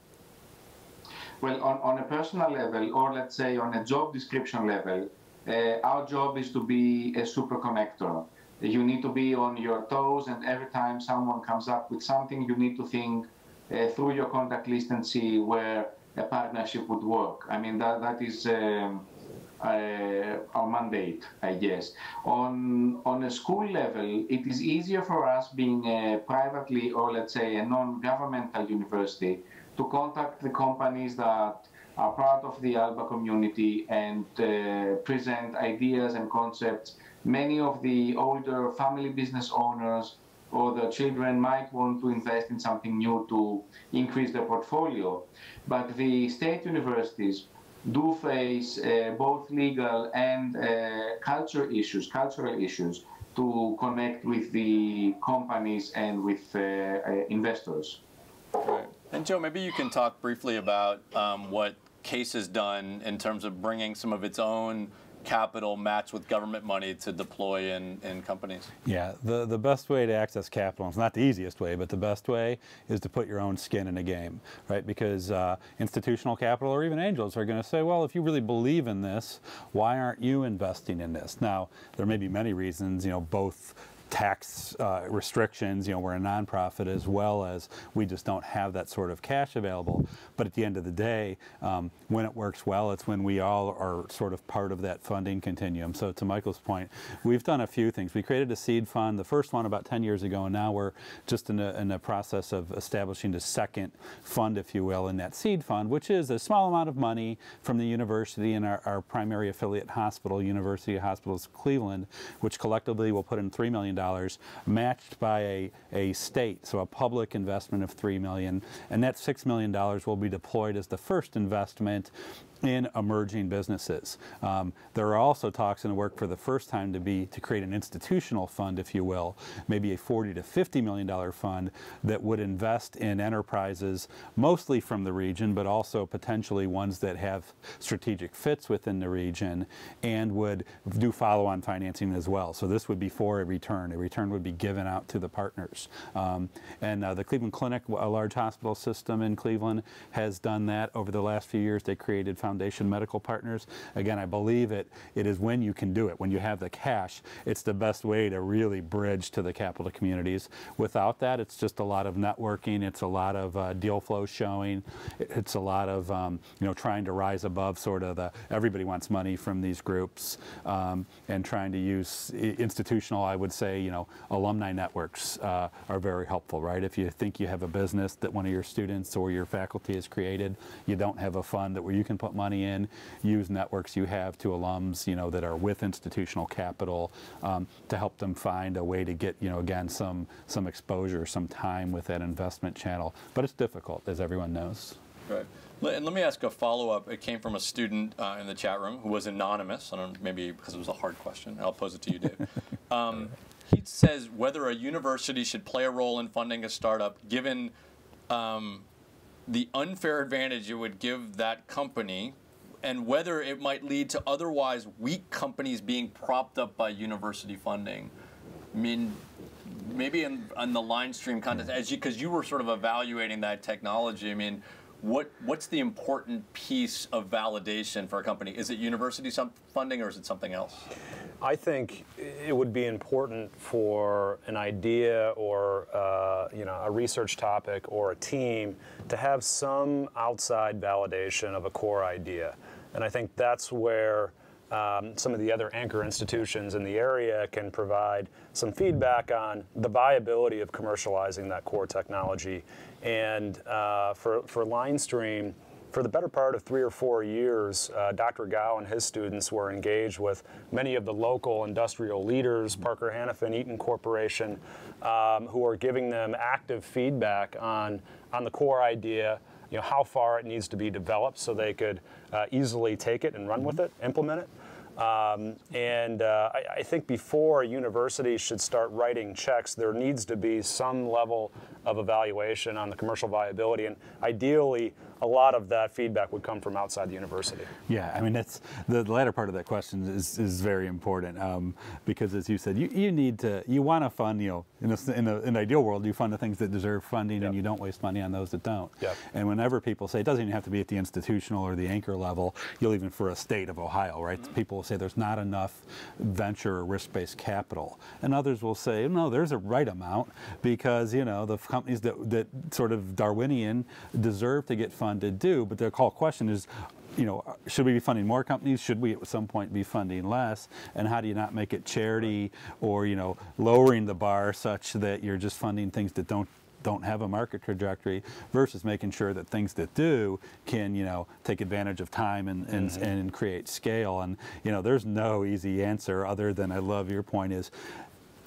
Well, on, on a personal level, or let's say on a job description level, our job is to be a super connector. You need to be on your toes, and every time someone comes up with something, you need to think uh, through your contact list and see where a partnership would work. I mean, that, that is um, uh, our mandate, I guess. On, on a school level, it is easier for us being a privately or let's say a non-governmental university to contact the companies that are part of the ALBA community and uh, present ideas and concepts. Many of the older family business owners or the children might want to invest in something new to increase their portfolio. But the state universities do face uh, both legal and uh, culture issues, cultural issues, to connect with the companies and with uh, uh investors. Right. And Joe, maybe you can talk briefly about um, what CASE has done in terms of bringing some of its own capital matched with government money to deploy in, in companies? Yeah, the, the best way to access capital, it's not the easiest way, but the best way is to put your own skin in a game, right? Because uh, institutional capital or even angels are going to say, well, if you really believe in this, why aren't you investing in this? Now, there may be many reasons, you know, both tax uh, restrictions. You know, we're a nonprofit as well as we just don't have that sort of cash available. But at the end of the day, um, when it works well, it's when we all are sort of part of that funding continuum. So to Michael's point, we've done a few things. We created a seed fund, the first one about 10 years ago, and now we're just in a, in a process of establishing the second fund, if you will, in that seed fund, which is a small amount of money from the university and our, our primary affiliate hospital, University Hospitals Cleveland, which collectively will put in $3 million matched by a, a state, so a public investment of $3 million. And that $6 million will be deployed as the first investment in emerging businesses. Um, there are also talks in the work for the first time to be to create an institutional fund, if you will, maybe a 40 to 50 million dollar fund that would invest in enterprises mostly from the region, but also potentially ones that have strategic fits within the region and would do follow-on financing as well. So this would be for a return. A return would be given out to the partners. Um, and uh, the Cleveland Clinic, a large hospital system in Cleveland, has done that over the last few years. They created Foundation Medical Partners. Again, I believe it, it is when you can do it, when you have the cash, it's the best way to really bridge to the capital communities. Without that, it's just a lot of networking, it's a lot of uh, deal flow showing, it's a lot of um, you know trying to rise above sort of the everybody wants money from these groups um, and trying to use institutional, I would say, you know, alumni networks uh, are very helpful, right? If you think you have a business that one of your students or your faculty has created, you don't have a fund that where you can put money money in, use networks you have to alums, you know, that are with institutional capital um, to help them find a way to get, you know, again, some, some exposure, some time with that investment channel. But it's difficult, as everyone knows. Right. And let me ask a follow-up. It came from a student uh, in the chat room who was anonymous. I don't maybe because it was a hard question. I'll pose it to you, Dave. Um, he says whether a university should play a role in funding a startup, given um, the unfair advantage it would give that company and whether it might lead to otherwise weak companies being propped up by university funding. I mean, maybe in, the LineStream context, as you because you were sort of evaluating that technology. I mean, what what's the important piece of validation for a company? Is it university funding or is it something else? I think it would be important for an idea or uh, you know a research topic or a team to have some outside validation of a core idea, and I think that's where. Um, some of the other anchor institutions in the area can provide some feedback on the viability of commercializing that core technology. And uh, for, for LineStream, for the better part of three or four years, uh, Dr. Gao and his students were engaged with many of the local industrial leaders, Parker Hannifin, Eaton Corporation, um, who are giving them active feedback on, on the core idea, you know, how far it needs to be developed so they could uh, easily take it and run with it, implement it. Um, and uh, I, I, think before universities should start writing checks, there needs to be some level of evaluation on the commercial viability. And ideally, a lot of that feedback would come from outside the university. Yeah, I mean, that's the latter part of that question is, is very important um, because, as you said, you, you need to, you want to fund, you know, in, a, in, a, in an ideal world, you fund the things that deserve funding yep. and you don't waste money on those that don't. Yep. And whenever people say, it doesn't even have to be at the institutional or the anchor level, you'll even for a state of Ohio, right? Mm -hmm. People will say there's not enough venture or risk-based capital. And others will say, no, there's a right amount because, you know, the companies that, that sort of Darwinian deserve to get funded to do, but the call question is, you know, should we be funding more companies? Should we at some point be funding less? And how do you not make it charity or, you know, lowering the bar such that you're just funding things that don't don't have a market trajectory versus making sure that things that do can, you know, take advantage of time and, and, mm -hmm. and create scale. And, you know, there's no easy answer other than I love your point is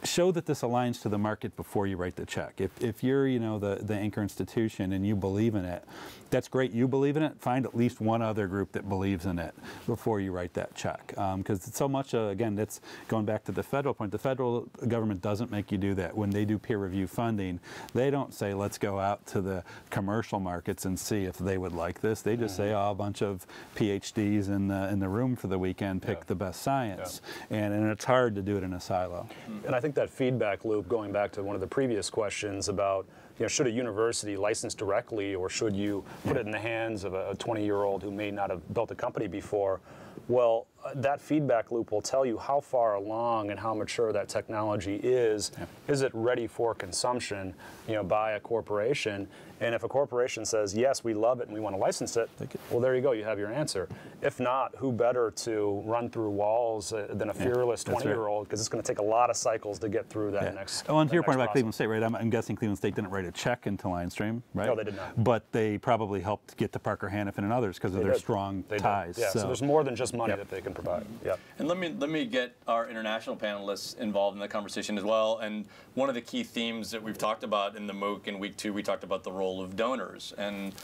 show that this aligns to the market before you write the check. If, if you're, you know, the, the anchor institution and you believe in it, that's great. You believe in it. Find at least one other group that believes in it before you write that check. Because um, so much, uh, again, that's going back to the federal point. The federal government doesn't make you do that. When they do peer review funding, they don't say, let's go out to the commercial markets and see if they would like this. They just mm -hmm. say, oh, a bunch of PhDs in the, in the room for the weekend pick yeah. the best science. Yeah. And, and it's hard to do it in a silo. And I think that feedback loop, going back to one of the previous questions about you know, should a university license directly or should you put it in the hands of a 20-year-old who may not have built a company before? Well, uh, that feedback loop will tell you how far along and how mature that technology is. Yeah. Is it ready for consumption, you know, by a corporation? And if a corporation says, yes, we love it and we want to license it, well, there you go, you have your answer. If not, who better to run through walls uh, than a fearless 20-year-old, because right. it's going to take a lot of cycles to get through that yeah. next Oh, and to your point about Cleveland State, right, I'm, I'm, guessing Cleveland State didn't write a check into LineStream, right? No, they did not. But they probably helped get to Parker Hannifin and others because of their did. strong they ties. Yeah, so. so. there's more than just money yep. that they can provide. Yeah. And let me, let me get our international panelists involved in the conversation as well. And one of the key themes that we've talked about in the MOOC in week two, we talked about the role of donors. And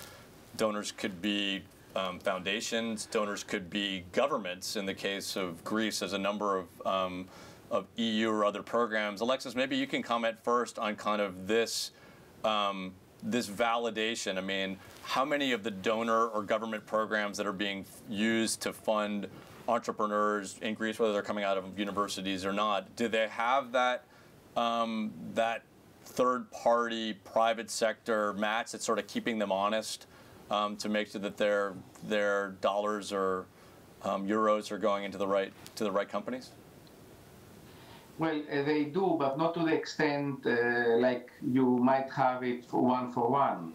donors could be um, foundations, donors could be governments. In the case of Greece, as a number of, um, of EU or other programs. Alexis, maybe you can comment first on kind of this, um, this validation. I mean, how many of the donor or government programs that are being used to fund entrepreneurs in Greece, whether they're coming out of universities or not, do they have that um, that third-party private sector match that's sort of keeping them honest um, to make sure that their their dollars or um, euros are going into the right to the right companies? Well, uh, they do, but not to the extent uh, like you might have it for one for one.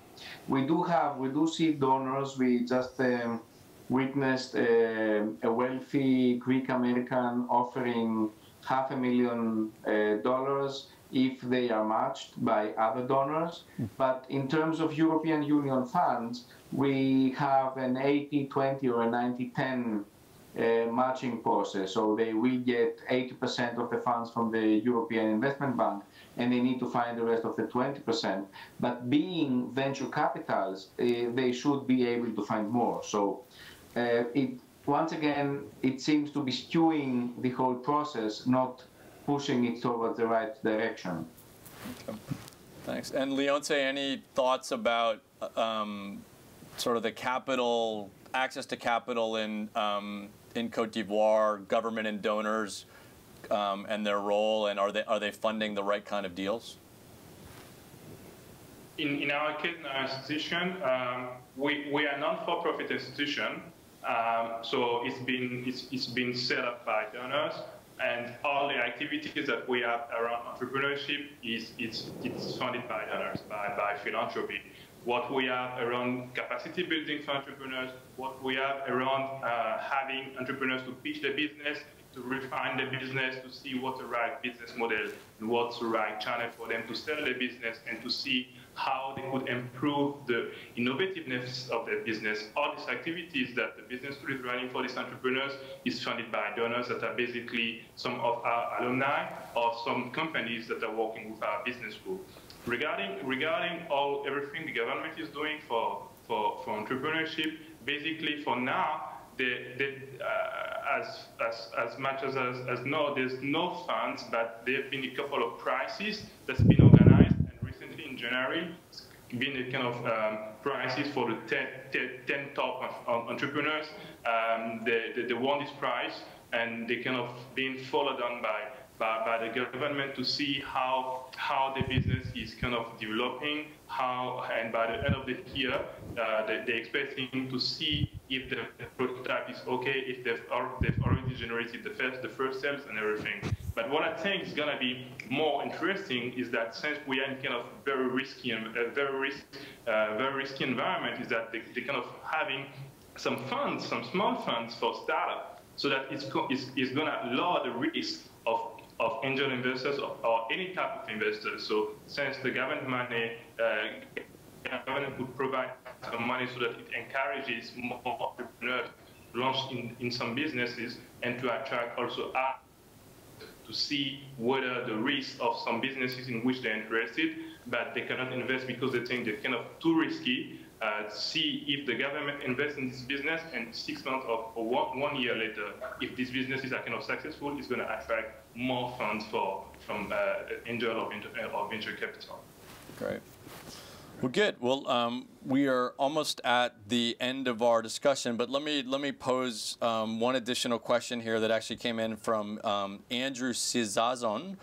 We do have, we do see donors. We just um, witnessed uh, a wealthy Greek American offering half a million uh, dollars if they are matched by other donors. Mm. But in terms of European Union funds, we have an 80-20 or a 90-10 uh, matching process. So they will get 80% of the funds from the European Investment Bank and they need to find the rest of the 20%. But being venture capitals, uh, they should be able to find more. So uh, it, once again, it seems to be skewing the whole process, not pushing it towards the right direction. Okay. Thanks. And Leonce, any thoughts about um, sort of the capital, access to capital in um, in Cote d'Ivoire, government and donors, um, and their role, and are they are they funding the right kind of deals? In, in our case, in our institution, um, we, we are non-for-profit institution, um, so it's been it's, it's been set up by donors and all the activities that we have around entrepreneurship is it's, it's funded by donors, by, by philanthropy. What we have around capacity building for entrepreneurs, what we have around uh, having entrepreneurs to pitch their business, to refine the business, to see what's the right business model and what's the right channel for them to sell their business and to see how they could improve the innovativeness of their business. All these activities that the business school is running for these entrepreneurs is funded by donors that are basically some of our alumni or some companies that are working with our business school. Regarding, regarding all everything the government is doing for, for, for entrepreneurship, basically for now, the, the, uh, as, as, as much as, as, as no, there's no funds, but there have been a couple of prices that's been January, it's been a kind of um, prices for the 10, 10, 10 top entrepreneurs. Um, they, they, they won this prize, and they kind of being followed on by by, by the government to see how how the business is kind of developing, how and by the end of the year, uh, they, they're expecting to see if the prototype is okay, if they've, they've already generated the first the first sales and everything. But what I think is going to be more interesting is that since we are in kind of very risky and uh, very risk, uh, very risky environment, is that they, they're kind of having some funds, some small funds for startup, so that it's, it's, it's going to lower the risk of of angel investors or, or, any type of investors. So since the government money, uh, government would provide some money so that it encourages more entrepreneurs to launch in, in some businesses and to attract also us to see whether the risk of some businesses in which they're interested, but they cannot invest because they think they're kind of too risky uh, see if the government invests in this business and six months or, or one, one, year later, if these businesses are kind of successful, it's going to attract more funds for, from uh, angel or venture, or venture capital. Great. Well, good. Well, um, we are almost at the end of our discussion, but let me let me pose um, one additional question here that actually came in from um, Andrew Cizazon,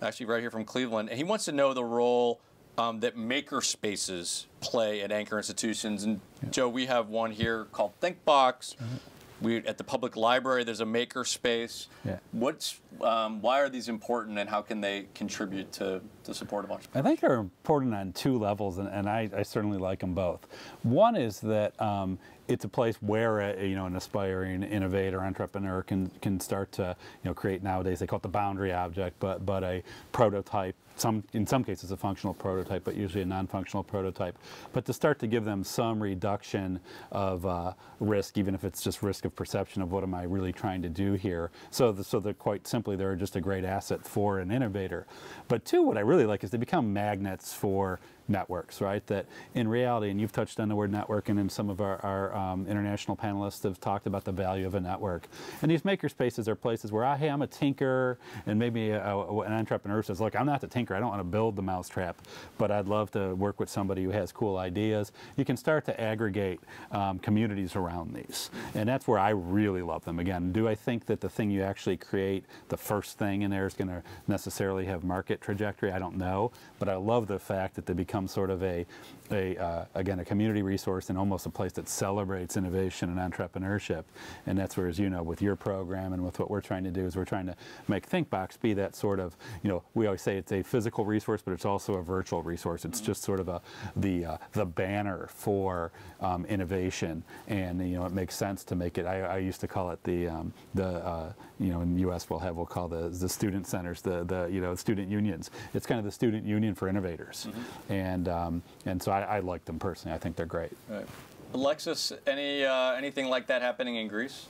actually right here from Cleveland, and he wants to know the role um, that maker spaces play at anchor institutions. And yeah. Joe, we have one here called ThinkBox. Mm -hmm. We at the public library. There's a maker space. Yeah. What's um, why are these important, and how can they contribute to to support of I think they're important on two levels, and, and I, I certainly like them both. One is that um, it's a place where a, you know an aspiring innovator entrepreneur can can start to you know create nowadays they call it the boundary object but but a prototype some in some cases a functional prototype but usually a non-functional prototype but to start to give them some reduction of uh, risk even if it's just risk of perception of what am I really trying to do here so the, so quite simply they're just a great asset for an innovator but two what I really like is they become magnets for networks, right? That in reality, and you've touched on the word network, and some of our, our um, international panelists have talked about the value of a network. And these maker spaces are places where, hey, I'm a tinker, and maybe a, a, an entrepreneur says, look, I'm not the tinker, I don't want to build the mousetrap, but I'd love to work with somebody who has cool ideas. You can start to aggregate um, communities around these. And that's where I really love them. Again, do I think that the thing you actually create, the first thing in there is going to necessarily have market trajectory? I don't know, but I love the fact that they become sort of a, a uh, again, a community resource and almost a place that celebrates innovation and entrepreneurship. And that's where, as you know, with your program and with what we're trying to do is we're trying to make ThinkBox be that sort of, you know, we always say it's a physical resource, but it's also a virtual resource. It's just sort of a, the, uh, the banner for um, innovation. And, you know, it makes sense to make it, I, I used to call it the, um, the uh, you know, in the U.S. we'll have, we'll call the, the student centers, the, the, you know, student unions. It's kind of the student union for innovators. Mm -hmm. And, um, and so I, I, like them personally. I think they're great. Right. Alexis, any, uh, anything like that happening in Greece?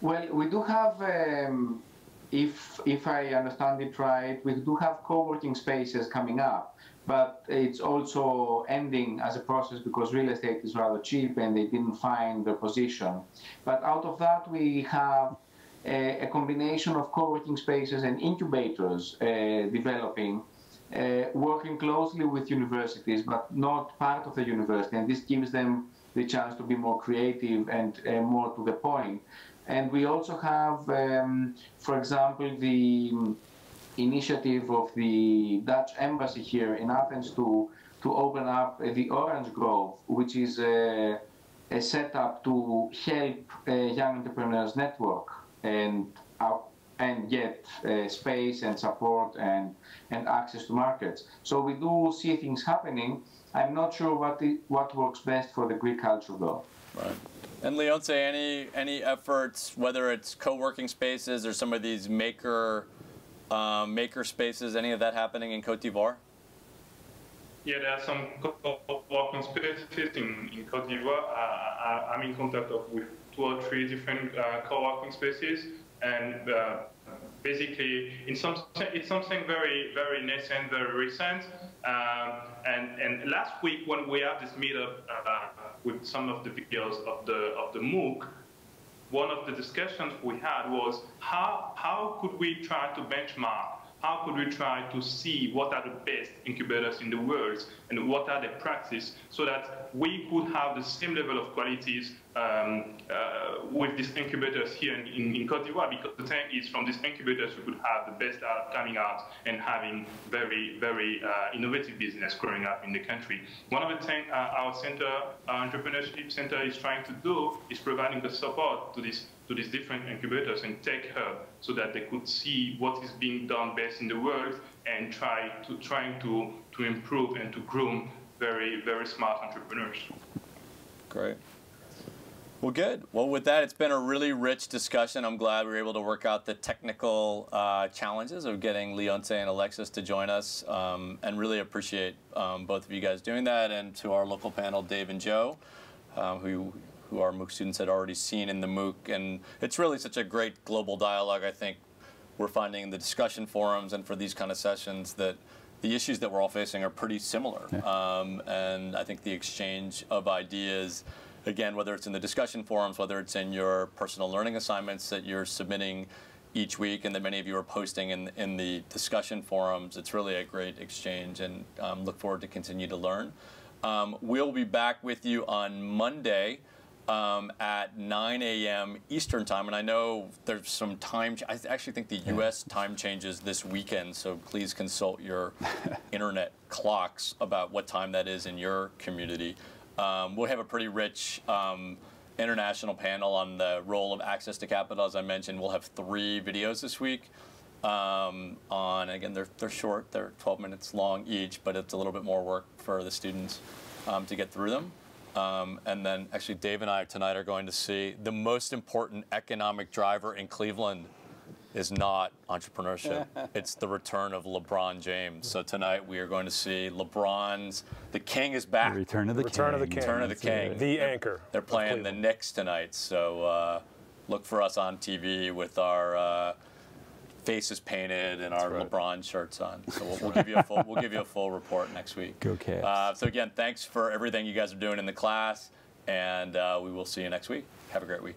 Well, we do have, um, if, if I understand it right, we do have co-working spaces coming up but it's also ending as a process because real estate is rather cheap and they didn't find their position. But out of that, we have a, a combination of co-working spaces and incubators uh, developing, uh, working closely with universities, but not part of the university. And this gives them the chance to be more creative and uh, more to the point. And we also have, um, for example, the initiative of the Dutch embassy here in Athens to to open up the Orange Grove, which is a, a setup to help a young entrepreneurs network and uh, and get uh, space and support and and access to markets. So we do see things happening. I'm not sure what the, what works best for the Greek culture though. Right. And Leonce, any any efforts, whether it's co-working spaces or some of these maker um, maker spaces, any of that happening in Cote d'Ivoire? Yeah, there are some co-working spaces in, in Cote d'Ivoire. Uh, I'm in contact with two or three different uh, co-working spaces, and uh, basically, in some it's something very very nascent, very recent. Um, and and last week when we had this meetup uh, with some of the videos of the of the MOOC, one of the discussions we had was how, how could we try to benchmark how could we try to see what are the best incubators in the world and what are the practices so that we could have the same level of qualities um, uh, with these incubators here in, in, in, Cote d'Ivoire because the thing is from these incubators we could have the best out coming out and having very, very uh, innovative business growing up in the country. One of the things uh, our center, our entrepreneurship center is trying to do is providing the support to these to these different incubators and take her so that they could see what is being done best in the world and try to trying to to improve and to groom very very smart entrepreneurs. Great. Well, good. Well, with that, it's been a really rich discussion. I'm glad we were able to work out the technical uh, challenges of getting Leonce and Alexis to join us, um, and really appreciate um, both of you guys doing that, and to our local panel, Dave and Joe, um, who who our MOOC students had already seen in the MOOC. And it's really such a great global dialogue. I think we're finding in the discussion forums and for these kind of sessions that the issues that we're all facing are pretty similar. Yeah. Um, and I think the exchange of ideas again, whether it's in the discussion forums, whether it's in your personal learning assignments that you're submitting each week and that many of you are posting in, in the discussion forums, it's really a great exchange and um, look forward to continue to learn. Um, we'll be back with you on Monday um, at 9 a.m. Eastern time, and I know there's some time. I actually think the U.S. time changes this weekend, so please consult your internet clocks about what time that is in your community. Um, we'll have a pretty rich um, international panel on the role of access to capital. As I mentioned, we'll have three videos this week. Um, on again, they're they're short, they're 12 minutes long each, but it's a little bit more work for the students um, to get through them. Um, and then actually, Dave and I tonight are going to see the most important economic driver in Cleveland is not entrepreneurship. it's the return of LeBron James. So tonight we are going to see LeBron's The King is back. The return of the return King. Of the King. Return of the King. The they're, anchor. They're playing the Knicks tonight. So uh, look for us on TV with our uh, faces painted and our right. LeBron shirts on. So we'll, we'll give you a full we'll give you a full report next week. Go Cavs. Uh, so again, thanks for everything you guys are doing in the class, and uh, we will see you next week. Have a great week.